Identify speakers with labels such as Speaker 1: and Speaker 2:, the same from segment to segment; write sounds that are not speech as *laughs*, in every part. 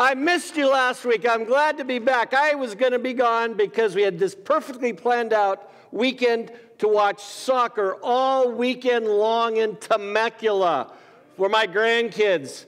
Speaker 1: I missed you last week. I'm glad to be back. I was going to be gone because we had this perfectly planned out weekend to watch soccer all weekend long in Temecula for my grandkids.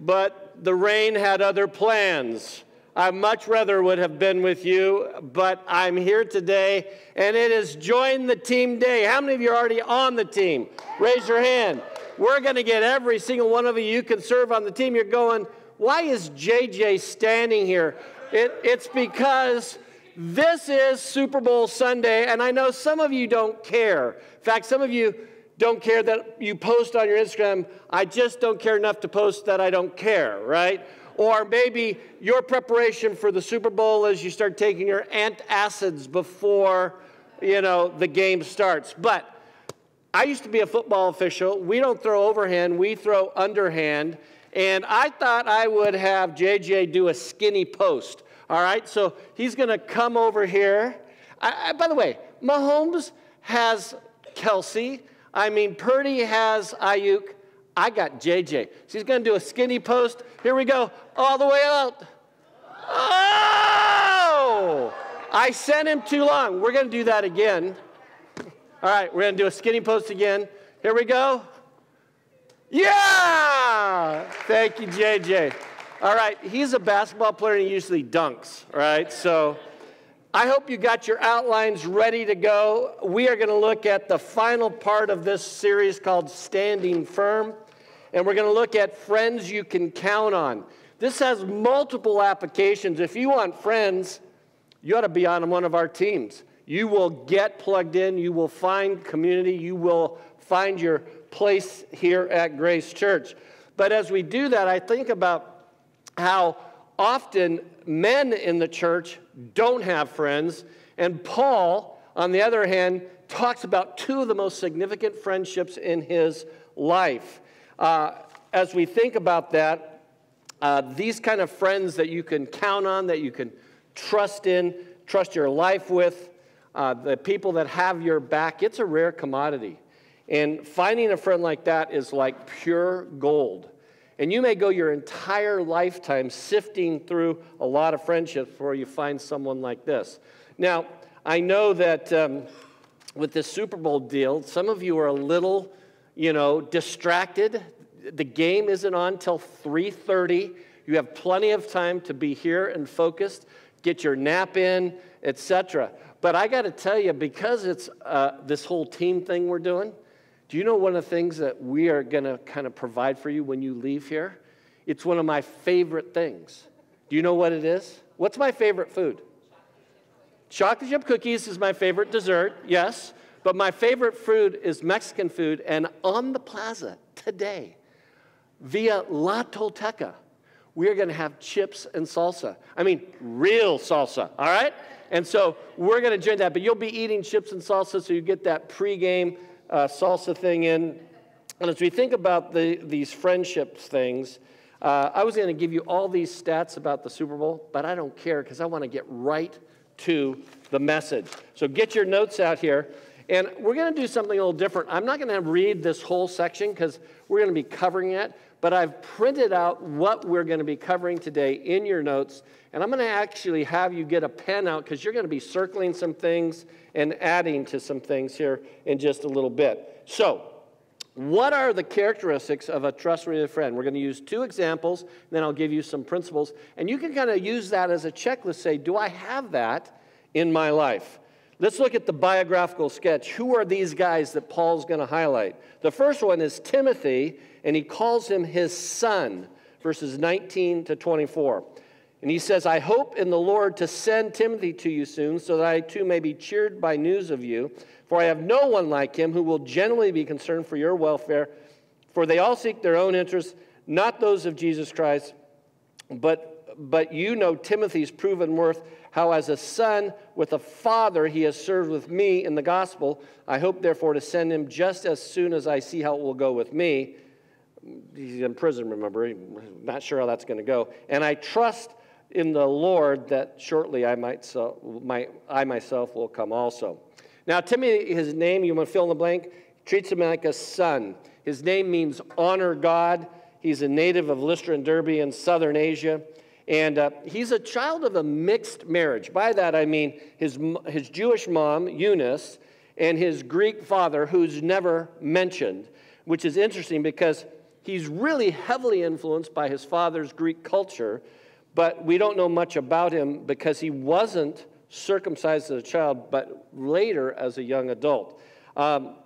Speaker 1: But the rain had other plans. I much rather would have been with you, but I'm here today, and it is Join the Team Day. How many of you are already on the team? Raise your hand. We're going to get every single one of you. You can serve on the team. You're going, why is JJ standing here? It, it's because this is Super Bowl Sunday, and I know some of you don't care. In fact, some of you don't care that you post on your Instagram, I just don't care enough to post that I don't care, right? Or maybe your preparation for the Super Bowl is you start taking your antacids before, you know, the game starts. But I used to be a football official. We don't throw overhand, we throw underhand. And I thought I would have JJ do a skinny post. All right, so he's going to come over here. I, I, by the way, Mahomes has Kelce. I mean, Purdy has Aiyuk. I got JJ. She's going to do a skinny post. Here we go, all the way out. Oh! I sent him too long. We're going to do that again. All right, we're going to do a skinny post again. Here we go. Yeah! Thank you, JJ. All right, he's a basketball player and he usually dunks, right? So I hope you got your outlines ready to go. We are going to look at the final part of this series called Standing Firm, and we're going to look at friends you can count on. This has multiple applications. If you want friends, you ought to be on one of our teams. You will get plugged in, you will find community, you will find your place here at Grace Church. But as we do that, I think about how often men in the church don't have friends. And Paul, on the other hand, talks about two of the most significant friendships in his life. Uh, as we think about that, uh, these kind of friends that you can count on, that you can trust in, trust your life with, uh, the people that have your back, it's a rare commodity. And finding a friend like that is like pure gold. And you may go your entire lifetime sifting through a lot of friendships before you find someone like this. Now, I know that um, with this Super Bowl deal, some of you are a little, you know, distracted. The game isn't on till 3:30. You have plenty of time to be here and focused, get your nap in, etc. But I got to tell you, because it's uh, this whole team thing we're doing, do you know one of the things that we are going to kind of provide for you when you leave here? It's one of my favorite things. Do you know what it is? What's my favorite food? Chocolate chip cookies is my favorite dessert, yes. But my favorite food is Mexican food. And on the plaza today, via La Tolteca, we are going to have chips and salsa. I mean, real salsa, all right? And so we're going to join that. But you'll be eating chips and salsa, so you get that pregame uh, salsa thing in. And as we think about the, these friendships things, uh, I was going to give you all these stats about the Super Bowl, but I don't care because I want to get right to the message. So get your notes out here. And we're going to do something a little different. I'm not going to read this whole section because we're going to be covering it, but I've printed out what we're going to be covering today in your notes. And I'm going to actually have you get a pen out because you're going to be circling some things and adding to some things here in just a little bit. So, what are the characteristics of a trustworthy friend? We're going to use two examples, then I'll give you some principles. And you can kind of use that as a checklist say, do I have that in my life? Let's look at the biographical sketch. Who are these guys that Paul's going to highlight? The first one is Timothy, and he calls him his son, verses 19 to 24. And he says, I hope in the Lord to send Timothy to you soon, so that I too may be cheered by news of you. For I have no one like him who will generally be concerned for your welfare. For they all seek their own interests, not those of Jesus Christ. But, but you know Timothy's proven worth, how as a son with a father he has served with me in the gospel. I hope, therefore, to send him just as soon as I see how it will go with me. He's in prison, remember. Not sure how that's going to go. And I trust in the Lord that shortly I, might so, my, I myself will come also. Now, Timothy, his name, you want to fill in the blank, treats him like a son. His name means honor God. He's a native of Lystra and Derbe in southern Asia. And uh, he's a child of a mixed marriage. By that I mean his, his Jewish mom, Eunice, and his Greek father, who's never mentioned, which is interesting because he's really heavily influenced by his father's Greek culture, but we don't know much about him because he wasn't circumcised as a child, but later as a young adult. Um,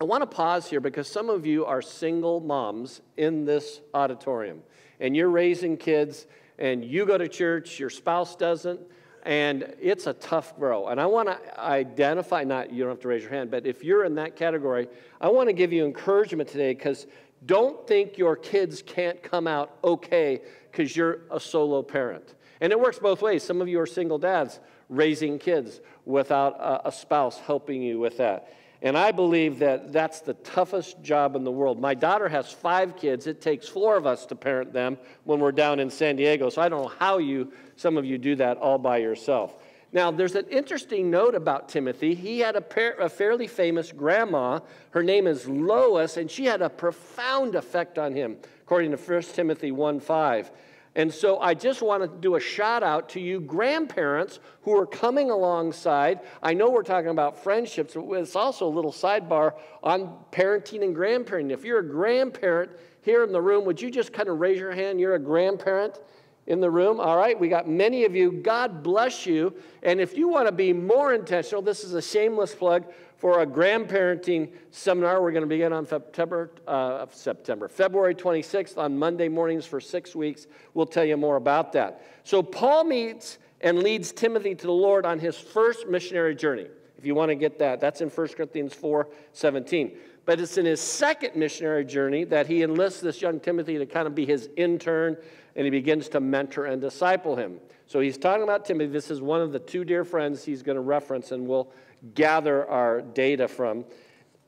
Speaker 1: I want to pause here because some of you are single moms in this auditorium, and you're raising kids and you go to church, your spouse doesn't, and it's a tough grow. And I want to identify, not you don't have to raise your hand, but if you're in that category, I want to give you encouragement today because don't think your kids can't come out okay because you're a solo parent. And it works both ways. Some of you are single dads raising kids without a, a spouse helping you with that. And I believe that that's the toughest job in the world. My daughter has five kids. It takes four of us to parent them when we're down in San Diego. So I don't know how you, some of you do that all by yourself. Now, there's an interesting note about Timothy. He had a, par- a fairly famous grandma. Her name is Lois, and she had a profound effect on him, according to 1 Timothy 1 5. And so I just want to do a shout out to you grandparents who are coming alongside. I know we're talking about friendships, but it's also a little sidebar on parenting and grandparenting. If you're a grandparent here in the room, would you just kind of raise your hand? You're a grandparent in the room. All right, we got many of you. God bless you. And if you want to be more intentional, this is a shameless plug for a grandparenting seminar. We're going to begin on September, uh, September, February 26th on Monday mornings for six weeks. We'll tell you more about that. So Paul meets and leads Timothy to the Lord on his first missionary journey. If you want to get that, that's in 1 Corinthians 4 17. But it's in his second missionary journey that he enlists this young Timothy to kind of be his intern and he begins to mentor and disciple him. So he's talking about Timothy. This is one of the two dear friends he's going to reference, and we'll gather our data from.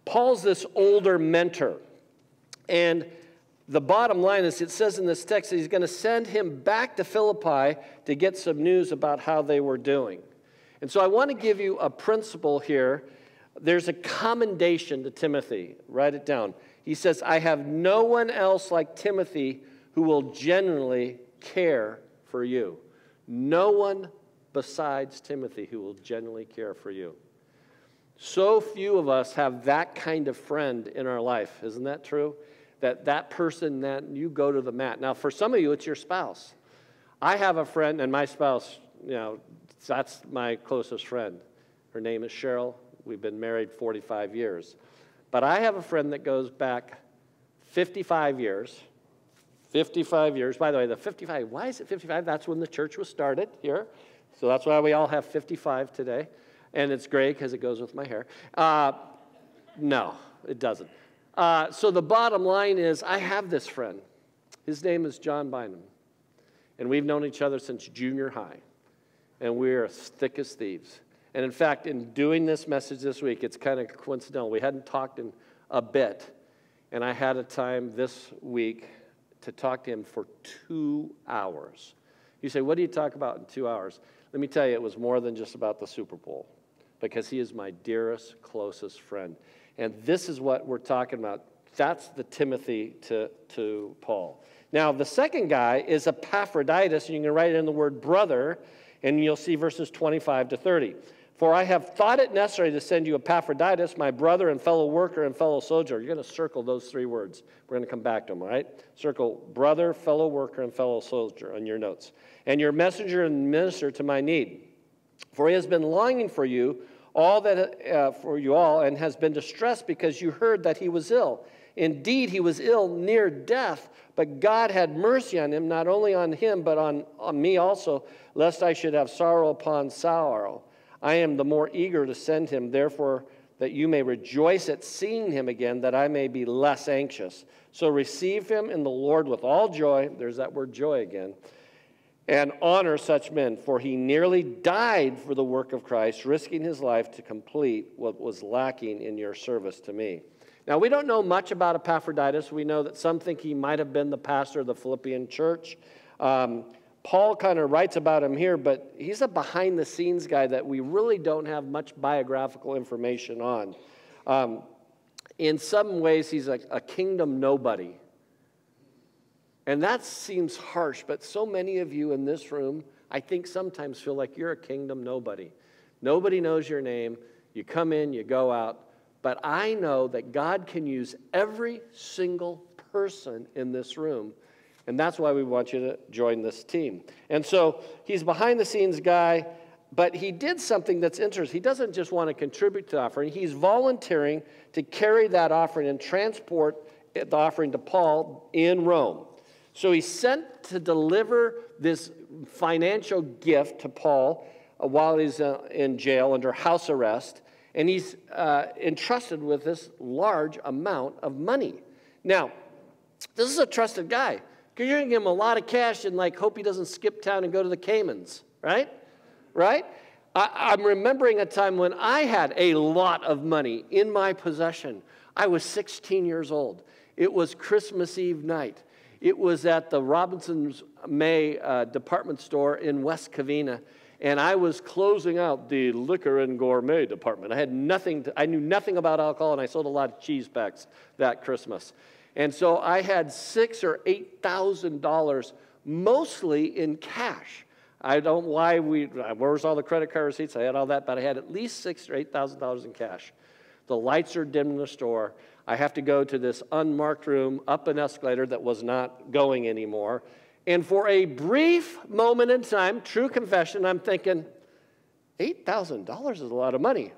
Speaker 1: Paul's this older mentor. And the bottom line is it says in this text that he's going to send him back to Philippi to get some news about how they were doing. And so I want to give you a principle here. There's a commendation to Timothy. Write it down. He says, I have no one else like Timothy who will genuinely care for you. No one besides Timothy who will genuinely care for you. So few of us have that kind of friend in our life. Isn't that true? That that person that you go to the mat. Now, for some of you, it's your spouse. I have a friend, and my spouse, you know, that's my closest friend. Her name is Cheryl. We've been married 45 years. But I have a friend that goes back 55 years. 55 years. By the way, the 55, why is it 55? That's when the church was started here. So that's why we all have 55 today and it's gray because it goes with my hair. Uh, no, it doesn't. Uh, so the bottom line is I have this friend. His name is John Bynum. And we've known each other since junior high. And we're as thick as thieves. And in fact, in doing this message this week, it's kind of coincidental. We hadn't talked in a bit. And I had a time this week to talk to him for two hours. You say, What do you talk about in two hours? Let me tell you, it was more than just about the Super Bowl because he is my dearest, closest friend. And this is what we're talking about. That's the Timothy to, to Paul. Now, the second guy is Epaphroditus, and you can write it in the word brother, and you'll see verses 25 to 30. For I have thought it necessary to send you Epaphroditus, my brother and fellow worker and fellow soldier. You're going to circle those three words. We're going to come back to them, all right? Circle brother, fellow worker, and fellow soldier on your notes. And your messenger and minister to my need. For he has been longing for you all that uh, for you all and has been distressed because you heard that he was ill. Indeed, he was ill near death, but God had mercy on him, not only on him, but on, on me also, lest I should have sorrow upon sorrow. I am the more eager to send him, therefore, that you may rejoice at seeing him again, that I may be less anxious. So receive him in the Lord with all joy. There's that word joy again and honor such men, for he nearly died for the work of Christ, risking his life to complete what was lacking in your service to me. Now, we don't know much about Epaphroditus. We know that some think he might have been the pastor of the Philippian church. Um, Paul kind of writes about him here, but he's a behind the scenes guy that we really don't have much biographical information on. Um, in some ways, he's a, a kingdom nobody. And that seems harsh, but so many of you in this room, I think sometimes feel like you're a kingdom nobody. Nobody knows your name. You come in, you go out. But I know that God can use every single person in this room. And that's why we want you to join this team. And so he's behind the scenes guy, but he did something that's interesting. He doesn't just want to contribute to the offering, he's volunteering to carry that offering and transport the offering to Paul in Rome. So he's sent to deliver this financial gift to Paul uh, while he's uh, in jail under house arrest, and he's uh, entrusted with this large amount of money. Now, this is a trusted guy because you're going to give him a lot of cash and like hope he doesn't skip town and go to the Caymans, right? Right? I, am remembering a time when I had a lot of money in my possession. I was 16 years old. It was Christmas Eve night. It was at the Robinson's May uh, department store in West Covina, and I was closing out the liquor and gourmet department. I had nothing, to, I knew nothing about alcohol, and I sold a lot of cheese packs that Christmas. And so I had six or eight thousand dollars, mostly in cash. I don't why we where's all the credit card receipts? I had all that, but I had at least six or eight thousand dollars in cash. The lights are dim in the store. I have to go to this unmarked room up an escalator that was not going anymore. And for a brief moment in time, true confession, I'm thinking, $8,000 is a lot of money.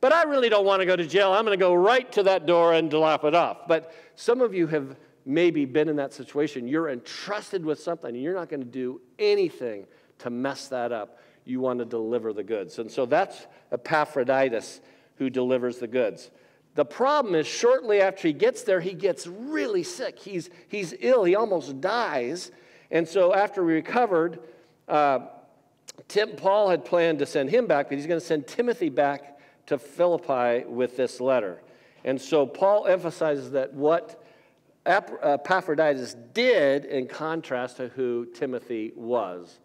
Speaker 1: But I really don't want to go to jail. I'm going to go right to that door and lop it off. But some of you have maybe been in that situation. You're entrusted with something, and you're not going to do anything to mess that up. You want to deliver the goods. And so that's Epaphroditus who delivers the goods. The problem is, shortly after he gets there, he gets really sick. He's, he's ill, he almost dies. And so, after he recovered, uh, Tim, Paul had planned to send him back, but he's going to send Timothy back to Philippi with this letter. And so, Paul emphasizes that what Epaphroditus did in contrast to who Timothy was.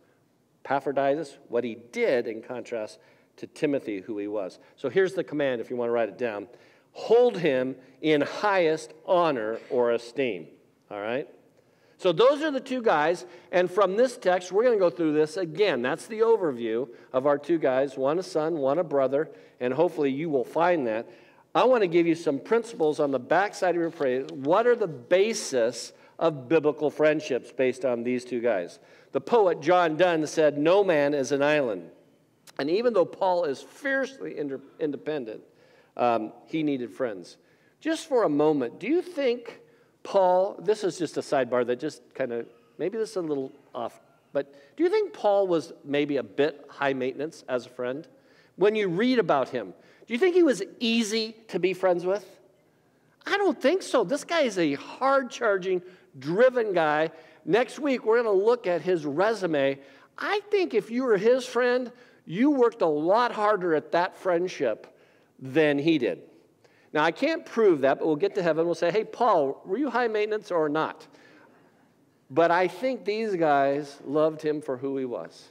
Speaker 1: Epaphroditus, what he did in contrast to Timothy, who he was. So here's the command if you want to write it down hold him in highest honor or esteem. All right? So those are the two guys. And from this text, we're going to go through this again. That's the overview of our two guys one a son, one a brother. And hopefully you will find that. I want to give you some principles on the backside of your prayer. What are the basis of biblical friendships based on these two guys? The poet John Donne said, No man is an island. And even though Paul is fiercely independent, um, he needed friends. Just for a moment, do you think Paul, this is just a sidebar that just kind of, maybe this is a little off, but do you think Paul was maybe a bit high maintenance as a friend? When you read about him, do you think he was easy to be friends with? I don't think so. This guy is a hard charging, driven guy. Next week, we're going to look at his resume. I think if you were his friend, you worked a lot harder at that friendship than he did. Now, I can't prove that, but we'll get to heaven. We'll say, hey, Paul, were you high maintenance or not? But I think these guys loved him for who he was,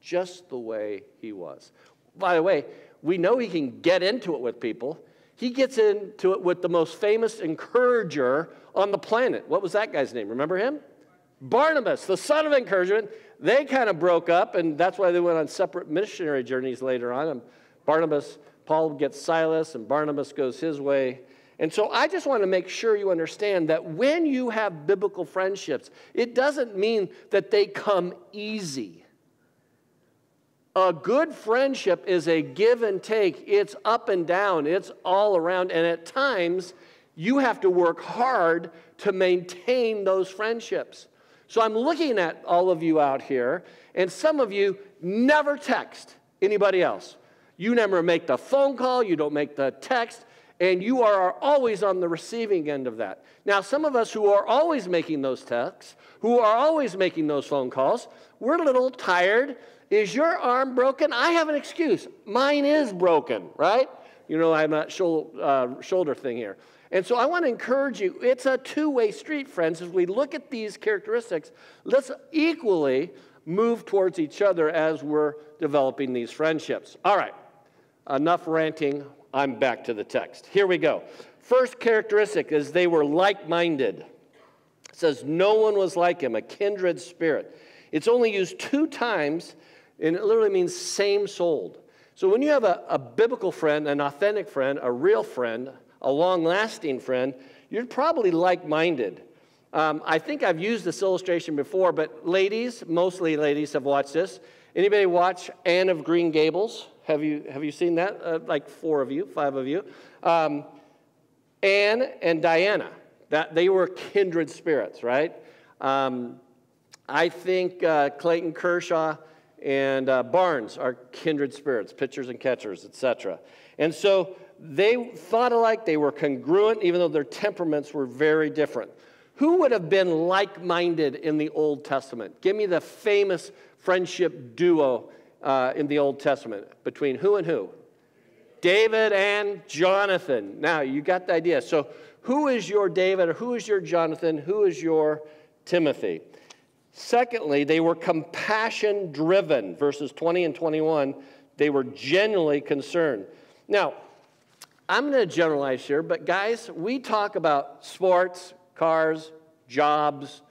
Speaker 1: just the way he was. By the way, we know he can get into it with people. He gets into it with the most famous encourager on the planet. What was that guy's name? Remember him? Barnabas, the son of encouragement. They kind of broke up, and that's why they went on separate missionary journeys later on. And Barnabas Paul gets Silas, and Barnabas goes his way. And so I just want to make sure you understand that when you have biblical friendships, it doesn't mean that they come easy. A good friendship is a give and take, it's up and down, it's all around. And at times, you have to work hard to maintain those friendships. So I'm looking at all of you out here, and some of you never text anybody else. You never make the phone call, you don't make the text, and you are always on the receiving end of that. Now, some of us who are always making those texts, who are always making those phone calls, we're a little tired. Is your arm broken? I have an excuse. Mine is broken, right? You know, I have a shoulder, uh, shoulder thing here. And so I want to encourage you, it's a two way street, friends. As we look at these characteristics, let's equally move towards each other as we're developing these friendships. All right. Enough ranting, I'm back to the text. Here we go. First characteristic is they were like minded. It says, No one was like him, a kindred spirit. It's only used two times, and it literally means same souled. So when you have a, a biblical friend, an authentic friend, a real friend, a long lasting friend, you're probably like minded. Um, I think I've used this illustration before, but ladies, mostly ladies, have watched this. Anybody watch Anne of Green Gables? Have you, have you seen that? Uh, like four of you, five of you. Um, Anne and Diana, that, they were kindred spirits, right? Um, I think uh, Clayton Kershaw and uh, Barnes are kindred spirits, pitchers and catchers, etc. And so they thought alike, they were congruent, even though their temperaments were very different. Who would have been like minded in the Old Testament? Give me the famous friendship duo uh, in the Old Testament between who and who? David and Jonathan. Now, you got the idea. So, who is your David or who is your Jonathan? Who is your Timothy? Secondly, they were compassion driven. Verses 20 and 21, they were genuinely concerned. Now, I'm going to generalize here, but guys, we talk about sports, cars, jobs,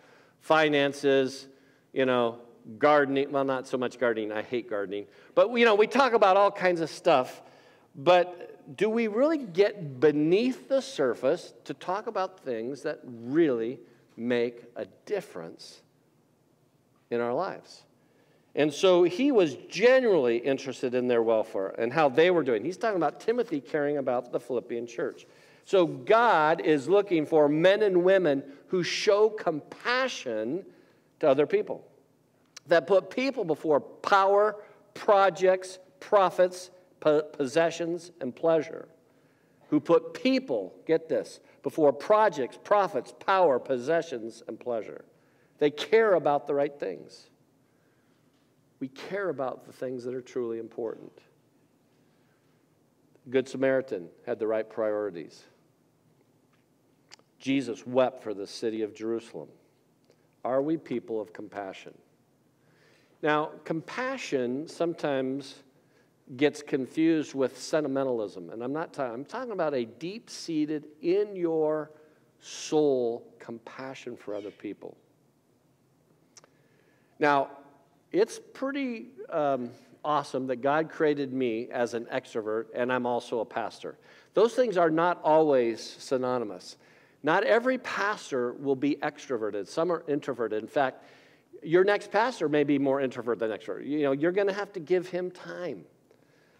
Speaker 1: finances, you know, gardening. Well, not so much gardening. I hate gardening. But, you know, we talk about all kinds of stuff. But do we really get beneath the surface to talk about things that really make a difference in our lives? And so he was genuinely interested in their welfare and how they were doing. He's talking about Timothy caring about the Philippian church. So God is looking for men and women who show compassion to other people, that put people before power, projects, profits, possessions, and pleasure. Who put people, get this, before projects, profits, power, possessions, and pleasure. They care about the right things we care about the things that are truly important. The Good Samaritan had the right priorities. Jesus wept for the city of Jerusalem. Are we people of compassion? Now, compassion sometimes gets confused with sentimentalism, and I'm not talking, I'm talking about a deep seated in your soul compassion for other people. Now, it's pretty um, awesome that God created me as an extrovert and I'm also a pastor. Those things are not always synonymous. Not every pastor will be extroverted, some are introverted. In fact, your next pastor may be more introvert than extrovert. You know, you're going to have to give him time.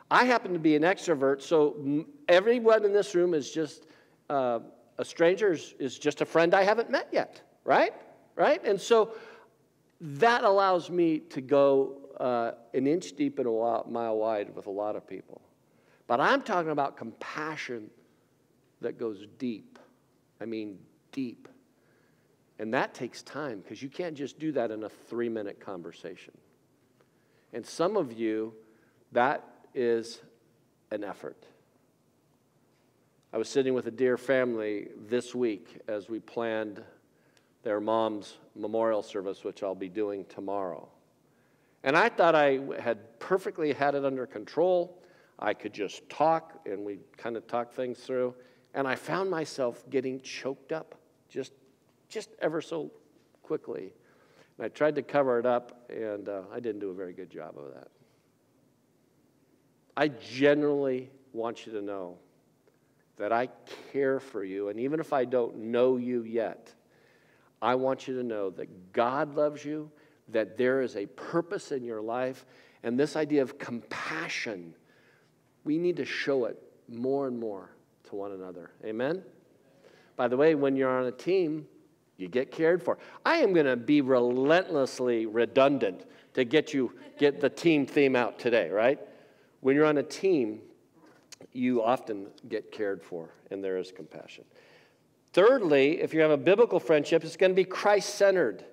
Speaker 1: I happen to be an extrovert, so everyone in this room is just uh, a stranger, is, is just a friend I haven't met yet, right? Right? And so that allows me to go uh, an inch deep and a mile wide with a lot of people. But I'm talking about compassion that goes deep. I mean, deep. And that takes time because you can't just do that in a three minute conversation. And some of you, that is an effort. I was sitting with a dear family this week as we planned their mom's memorial service, which I'll be doing tomorrow. And I thought I had perfectly had it under control. I could just talk, and we kind of talk things through. And I found myself getting choked up just, just ever so quickly. And I tried to cover it up, and uh, I didn't do a very good job of that. I generally want you to know that I care for you, and even if I don't know you yet, I want you to know that God loves you, that there is a purpose in your life, and this idea of compassion, we need to show it more and more to one another. Amen? By the way, when you're on a team, you get cared for. I am going to be relentlessly redundant to get you get the team theme out today, right? When you're on a team, you often get cared for and there is compassion. Thirdly, if you have a biblical friendship, it's going to be Christ centered.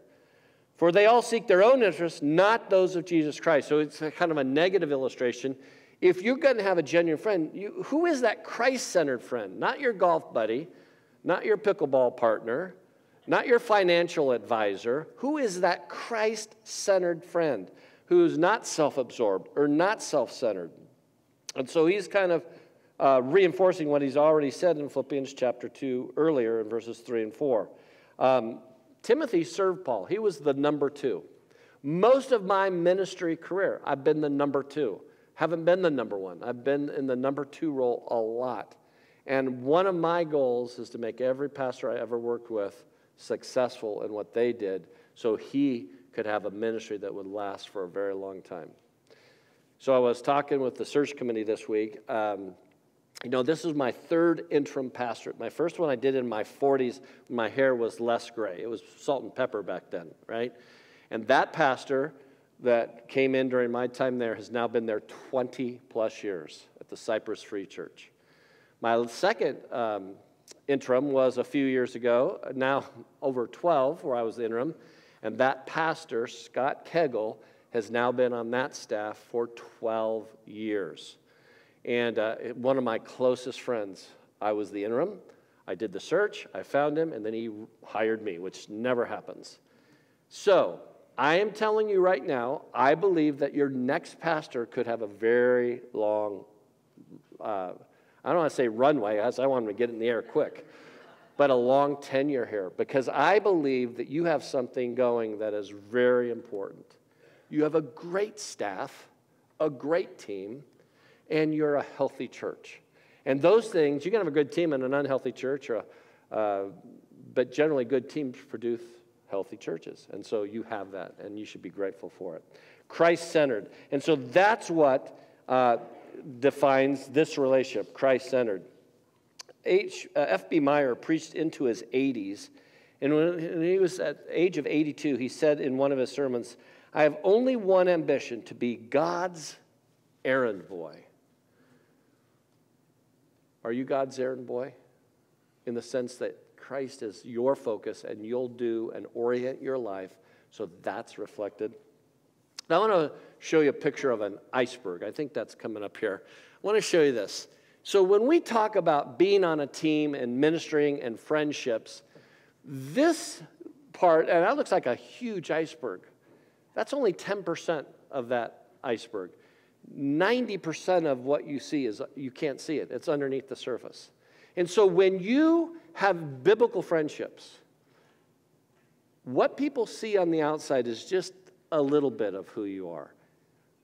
Speaker 1: For they all seek their own interests, not those of Jesus Christ. So it's kind of a negative illustration. If you're going to have a genuine friend, you, who is that Christ centered friend? Not your golf buddy, not your pickleball partner, not your financial advisor. Who is that Christ centered friend who's not self absorbed or not self centered? And so he's kind of uh, reinforcing what he's already said in Philippians chapter 2 earlier in verses 3 and 4. Um, Timothy served Paul, he was the number two. Most of my ministry career, I've been the number two. Haven't been the number one. I've been in the number two role a lot. And one of my goals is to make every pastor I ever worked with successful in what they did so he could have a ministry that would last for a very long time. So I was talking with the search committee this week. Um, you know, this is my third interim pastorate. My first one I did in my 40s my hair was less gray. It was salt and pepper back then, right? And that pastor that came in during my time there has now been there 20 plus years at the Cypress Free Church. My second um, interim was a few years ago, now over 12, where I was the interim. And that pastor, Scott Kegel, has now been on that staff for 12 years. And uh, one of my closest friends, I was the interim. I did the search, I found him, and then he hired me, which never happens. So, I am telling you right now, I believe that your next pastor could have a very long, uh, I don't want to say runway, I want him to get in the air quick, but a long tenure here because I believe that you have something going that is very important. You have a great staff, a great team, and you're a healthy church. And those things, you can have a good team in an unhealthy church, or, uh, but generally, good teams produce healthy churches. And so you have that, and you should be grateful for it. Christ centered. And so that's what uh, defines this relationship Christ centered. H, uh, F.B. Meyer preached into his 80s. And when he was at the age of 82, he said in one of his sermons, I have only one ambition to be God's errand boy. Are you God's errand boy? In the sense that Christ is your focus and you'll do and orient your life so that's reflected. Now, I want to show you a picture of an iceberg. I think that's coming up here. I want to show you this. So, when we talk about being on a team and ministering and friendships, this part, and that looks like a huge iceberg. That's only 10% of that iceberg. 90% of what you see is you can't see it, it's underneath the surface. And so when you have biblical friendships, what people see on the outside is just a little bit of who you are.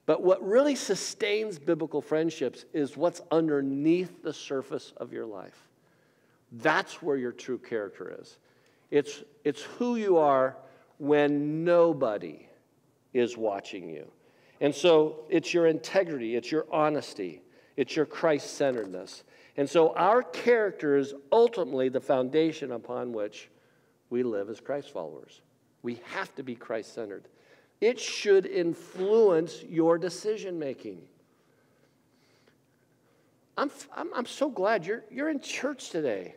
Speaker 1: But what really sustains biblical friendships is what's underneath the surface of your life. That's where your true character is. It's, it's who you are when nobody is watching you. And so it's your integrity, it's your honesty, it's your Christ centeredness. And so our character is ultimately the foundation upon which we live as Christ followers. We have to be Christ centered. It should influence your decision making. I'm, I'm, I'm so glad you're, you're in church today.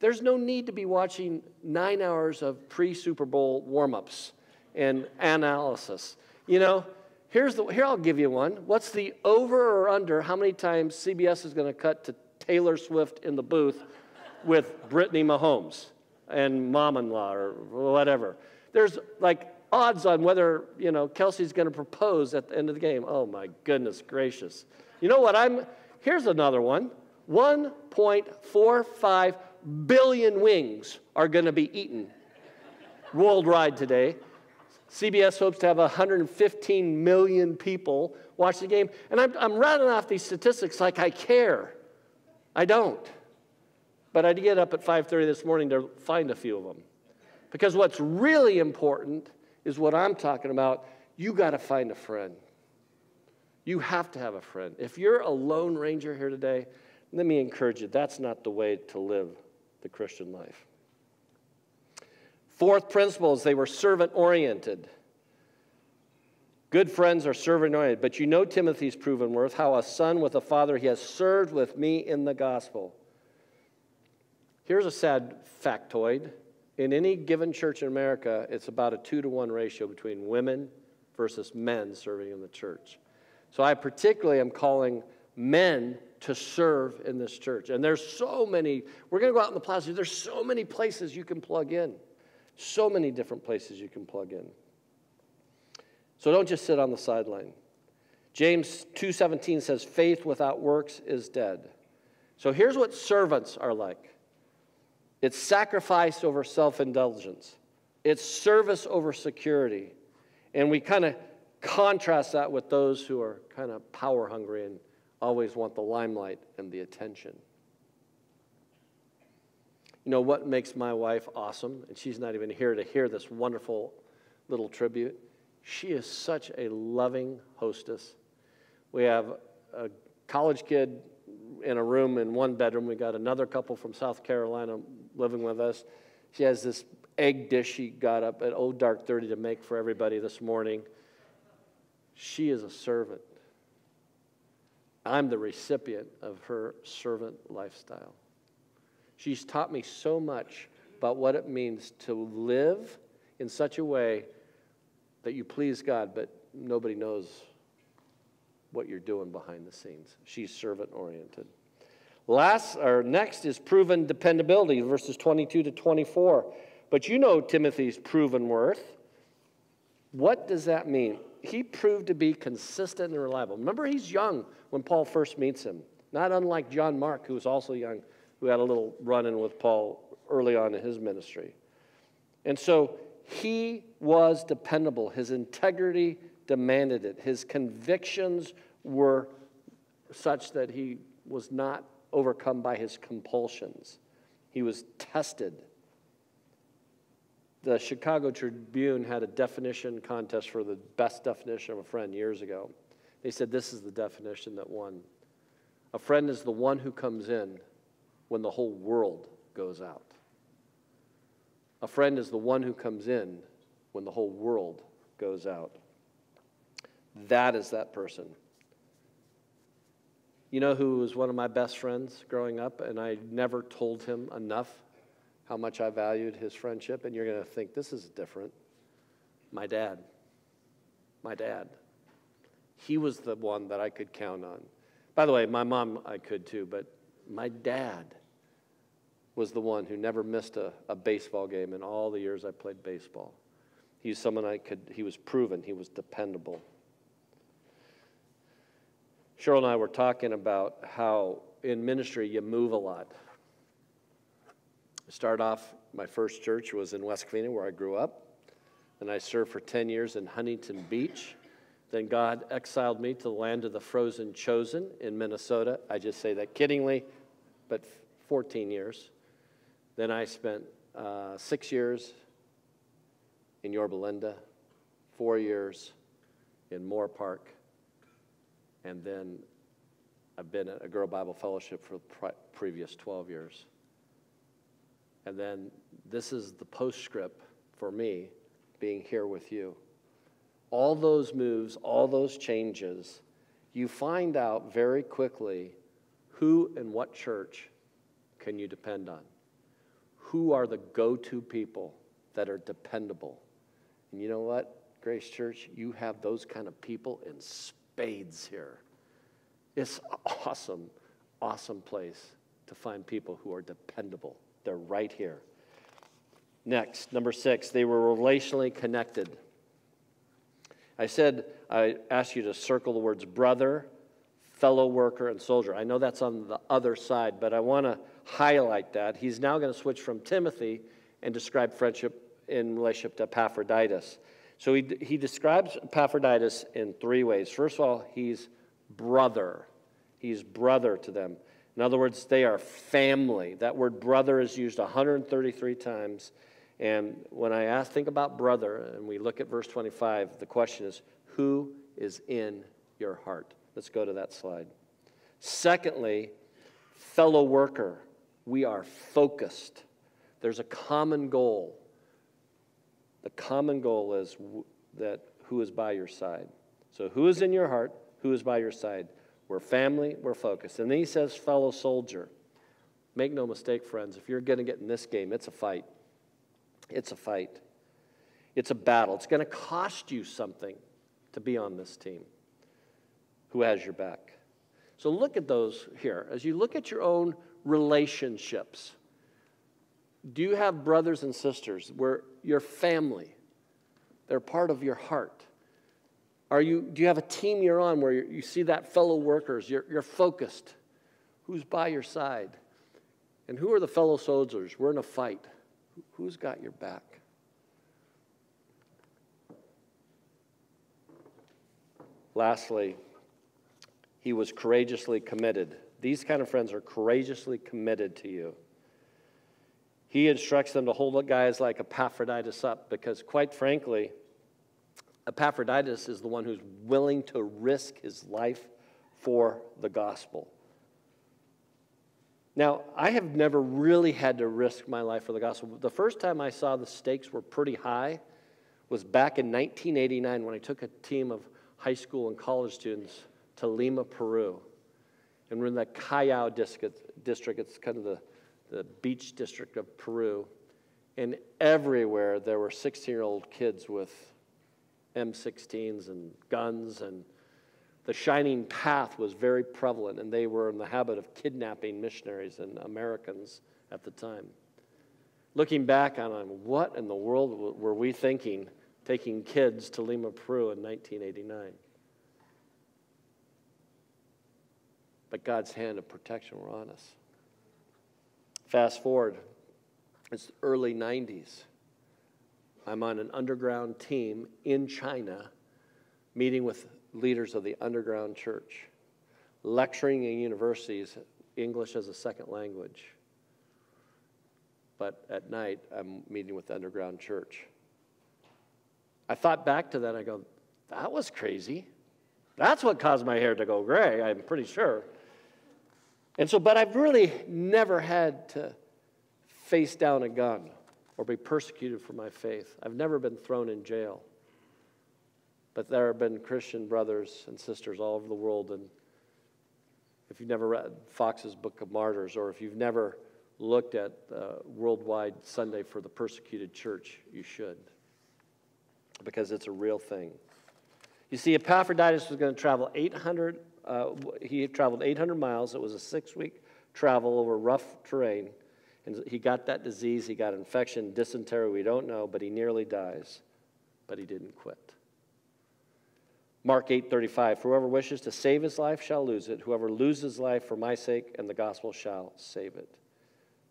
Speaker 1: There's no need to be watching nine hours of pre Super Bowl warm ups and analysis. You know, here's the, here I'll give you one. What's the over or under how many times CBS is going to cut to Taylor Swift in the booth with Brittany Mahomes and mom in law or whatever? There's like odds on whether, you know, Kelce's going to propose at the end of the game. Oh my goodness gracious. You know what? I'm, here's another one 1.45 billion wings are going to be eaten worldwide today. CBS hopes to have 115 million people watch the game. And I'm, I'm rattling off these statistics like I care. I don't. But I did get up at 5:30 this morning to find a few of them. Because what's really important is what I'm talking about. You got to find a friend. You have to have a friend. If you're a lone ranger here today, let me encourage you that's not the way to live the Christian life. Fourth principle is they were servant oriented. Good friends are servant oriented, but you know Timothy's proven worth, how a son with a father he has served with me in the gospel. Here's a sad factoid. In any given church in America, it's about a two to one ratio between women versus men serving in the church. So I particularly am calling men to serve in this church. And there's so many, we're going to go out in the plaza, there's so many places you can plug in. So many different places you can plug in. So don't just sit on the sideline. James 2:17 says faith without works is dead. So here's what servants are like. It's sacrifice over self-indulgence. It's service over security. And we kind of contrast that with those who are kind of power hungry and always want the limelight and the attention. You know what makes my wife awesome? And she's not even here to hear this wonderful little tribute. She is such a loving hostess. We have a college kid in a room in one bedroom. We got another couple from South Carolina living with us. She has this egg dish she got up at Old Dark 30 to make for everybody this morning. She is a servant. I'm the recipient of her servant lifestyle. She's taught me so much about what it means to live in such a way that you please God, but nobody knows what you're doing behind the scenes. She's servant oriented. Last or next is proven dependability, verses 22 to 24. But you know Timothy's proven worth. What does that mean? He proved to be consistent and reliable. Remember, he's young when Paul first meets him, not unlike John Mark, who was also young, who had a little run in with Paul early on in his ministry. And so he was dependable. His integrity demanded it. His convictions were such that he was not overcome by his compulsions. He was tested. The Chicago Tribune had a definition contest for the best definition of a friend years ago. They said this is the definition that won. A friend is the one who comes in when the whole world goes out. A friend is the one who comes in when the whole world goes out. That is that person. You know who was one of my best friends growing up, and I never told him enough how much I valued his friendship? And you're going to think, this is different. My dad. My dad. He was the one that I could count on. By the way, my mom, I could too, but my dad was the one who never missed a, a baseball game in all the years I played baseball. He was someone I could, he was proven, he was dependable. Cheryl and I were talking about how in ministry you move a lot. Start off, my first church was in West Covina, where I grew up. and I served for 10 years in Huntington Beach. Then God exiled me to the land of the frozen chosen in Minnesota. I just say that kiddingly, but 14 years. Then I spent uh, six years in Yorba Linda, four years in Moorpark, and then I've been at a Girl Bible Fellowship for the previous 12 years. And then this is the postscript for me being here with you. All those moves, all those changes, you find out very quickly who and what church can you depend on. Who are the go to people that are dependable? And you know what, Grace Church? You have those kind of people in spades here. It's *laughs* awesome, awesome place to find people who are dependable. They're right here. Next, number six, they were relationally connected. I said, I asked you to circle the words brother, fellow worker, and soldier. I know that's on the other side, but I want to highlight that. He's now going to switch from Timothy and describe friendship in relationship to Epaphroditus. So he, he describes Epaphroditus in three ways. First of all, he's brother. He's brother to them. In other words, they are family. That word brother is used 133 times. And when I ask, think about brother, and we look at verse 25, the question is, who is in your heart? Let's go to that slide. Secondly, fellow worker. We are focused. There's a common goal. The common goal is that who is by your side. So, who is in your heart? Who is by your side? We're family, we're focused. And then he says, fellow soldier. Make no mistake, friends, if you're going to get in this game, it's a fight. It's a fight. It's a battle. It's going to cost you something to be on this team. Who has your back? So look at those here. As you look at your own relationships, do you have brothers and sisters where your family, they're part of your heart? Are you, do you have a team you're on where you see that fellow workers, you're, you're focused? Who's by your side? And who are the fellow soldiers? We're in a fight. Who's got your back? Lastly, he was courageously committed. These kind of friends are courageously committed to you. He instructs them to hold up guys like Epaphroditus up because, quite frankly, Epaphroditus is the one who's willing to risk his life for the gospel. Now, I have never really had to risk my life for the gospel. The first time I saw the stakes were pretty high was back in 1989 when I took a team of high school and college students to Lima, Peru. And we're in the Callao district. It's kind of the, the beach district of Peru. And everywhere there were 16 year old kids with M16s and guns, and the shining path was very prevalent, and they were in the habit of kidnapping missionaries and Americans at the time. Looking back on what in the world were we thinking taking kids to Lima, Peru in 1989? But God's hand of protection were on us. Fast forward, it's early 90s. I'm on an underground team in China meeting with leaders of the underground church, lecturing in universities, English as a second language. But at night, I'm meeting with the underground church. I thought back to that, I go, that was crazy. That's what caused my hair to go gray, I'm pretty sure. And so, but I've really never had to face down a gun or be persecuted for my faith. I've never been thrown in jail. But there have been Christian brothers and sisters all over the world. And if you've never read Foxe's Book of Martyrs, or if you've never looked at uh, Worldwide Sunday for the Persecuted Church, you should. Because it's a real thing. You see, Epaphroditus was going to travel 800 uh, he traveled 800 miles. It was a six week travel over rough terrain. And he got that disease. He got infection, dysentery, we don't know, but he nearly dies. But he didn't quit. Mark 8:35 For whoever wishes to save his life shall lose it whoever loses life for my sake and the gospel shall save it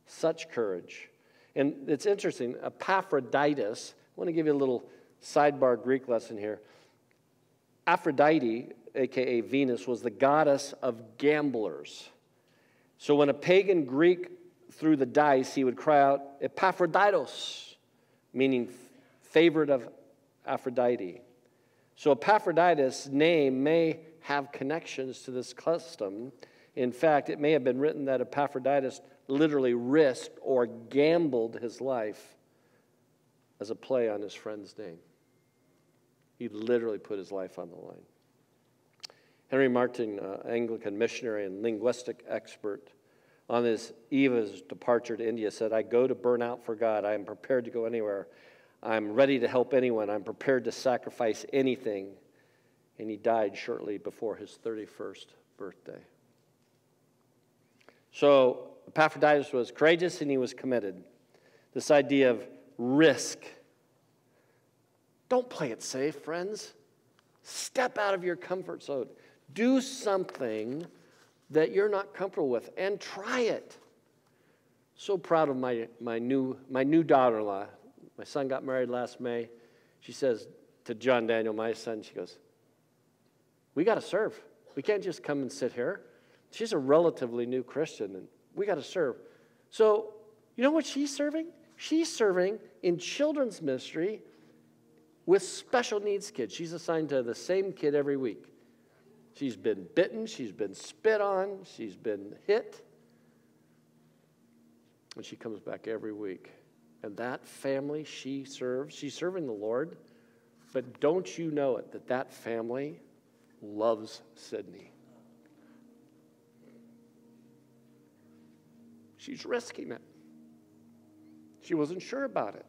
Speaker 1: such courage and it's interesting Epaphroditus I want to give you a little sidebar Greek lesson here Aphrodite aka Venus, was the goddess of gamblers. So when a pagan Greek threw the dice, he would cry out, Epaphroditos, meaning favorite of Aphrodite. So Epaphroditus' name may have connections to this custom. In fact, it may have been written that Epaphroditus literally risked or gambled his life as a play on his friend's name. He literally put his life on the line. Henry Martyn, uh, Anglican missionary and linguistic expert, on his eve of his departure to India, said, I go to burn out for God. I am prepared to go anywhere. I'm ready to help anyone. I'm prepared to sacrifice anything. And he died shortly before his 31st birthday. So Epaphroditus was courageous and he was committed. This idea of risk. Don't play it safe, friends. Step out of your comfort zone. Do something that you're not comfortable with and try it. So proud of my, my new, my new daughter in law. My son got married last May. She says to John Daniel, my son, she goes, We got to serve. We can't just come and sit here. She's a relatively new Christian, and we got to serve. So, you know what she's serving? She's serving in children's ministry with special needs kids. She's assigned to the same kid every week. She's been bitten, she's been spit on, she's been hit. And she comes back every week. And that family she serves, she's serving the Lord. But don't you know it that that family loves Sydney? She's risking it. She wasn't sure about it.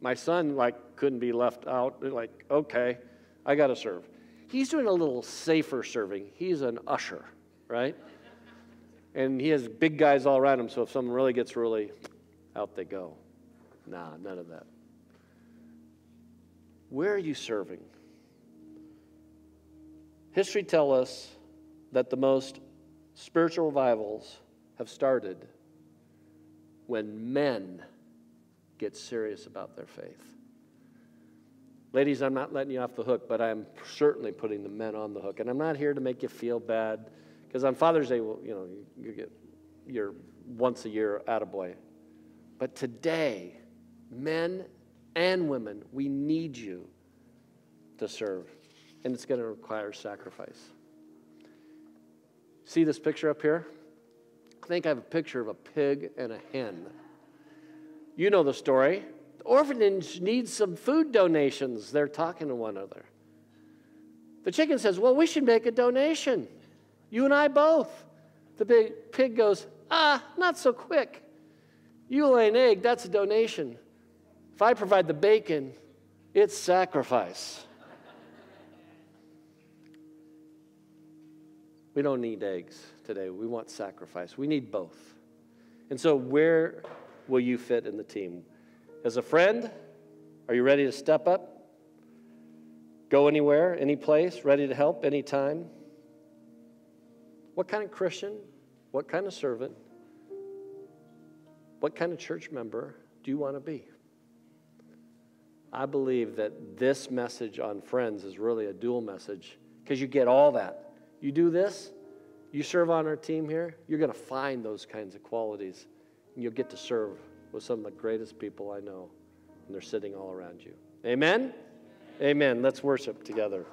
Speaker 1: My son like couldn't be left out. Like, okay, I got to serve. He's doing a little safer serving. He's an usher, right? And he has big guys all around him, so if someone really gets really, out they go. Nah, none of that. Where are you serving? History tells us that the most spiritual revivals have started when men get serious about their faith. Ladies, I'm not letting you off the hook, but I'm certainly putting the men on the hook. And I'm not here to make you feel bad, because on Father's Day, well, you know, you, get your once a year attaboy. But today, men and women, we need you to serve. And it's going to require sacrifice. See this picture up here? I think I have a picture of a pig and a hen. You know the story. The orphanage needs some food donations. They're talking to one another. The chicken says, Well, we should make a donation. You and I both. The big pig goes, Ah, not so quick. You lay an egg, that's a donation. If I provide the bacon, it's sacrifice. we don't need eggs today. We want sacrifice. We need both. And so, where will you fit in the team? As a friend, are you ready to step up? Go anywhere, any place, ready to help anytime? What kind of Christian, what kind of servant, what kind of church member do you want to be? I believe that this message on friends is really a dual message because you get all that. You do this, you serve on our team here, you're going to find those kinds of qualities, and you'll get to serve with some of the greatest people I know, and they're sitting all around you. Amen? Amen. Let's worship together.